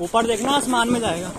ऊपर देखना आसमान में जाएगा।